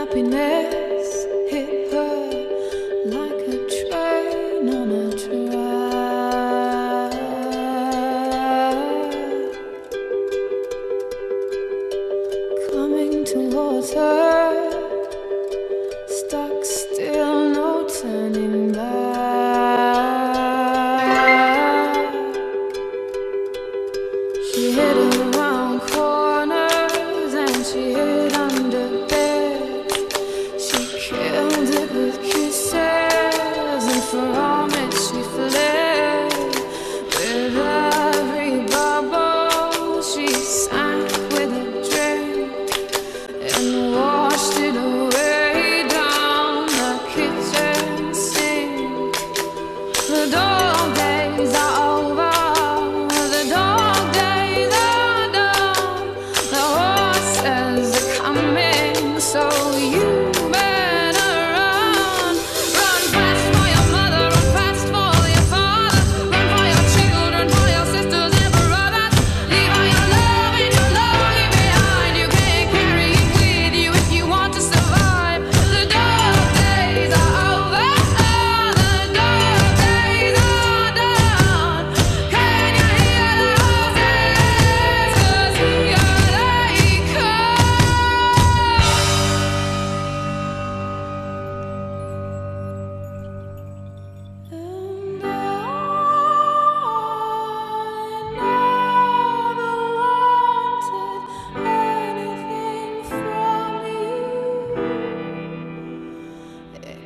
happiness. so you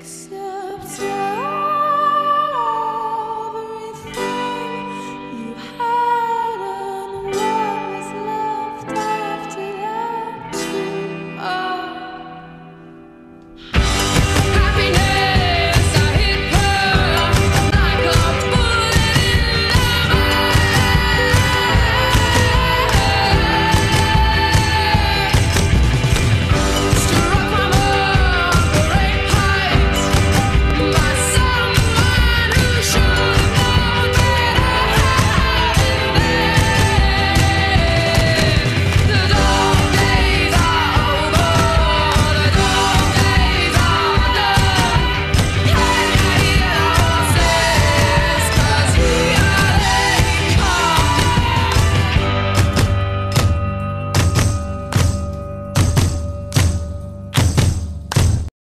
accept.